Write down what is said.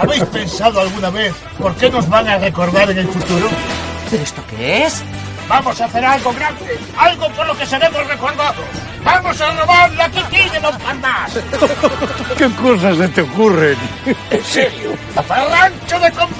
¿Habéis pensado alguna vez por qué nos van a recordar en el futuro? ¿Pero esto qué es? Vamos a hacer algo grande, algo por lo que seremos recordados. Vamos a robar la Kiki de Montparnasse. ¿Qué cosas se te ocurren? En serio, a de combate.